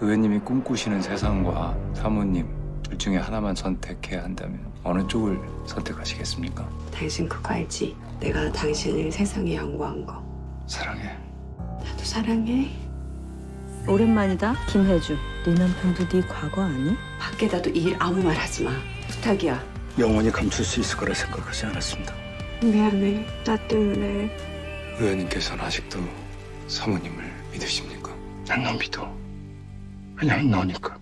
의원님이 꿈꾸시는 세상과 사모님 둘 중에 하나만 선택해야 한다면 어느 쪽을 선택하시겠습니까? 당신 그거 알지? 내가 당신을 세상에 양보한 거. 사랑해. 나도 사랑해. 오랜만이다 김혜주 네 남편도 네 과거 아니? 밖에다도 이 일 아무 말 하지 마. 부탁이야. 영원히 감출 수 있을 거라 생각하지 않았습니다. 미안해. 나 때문에. 의원님께서는 아직도 사모님을 믿으십니까? 난너 믿어. 왜냐면 너니까.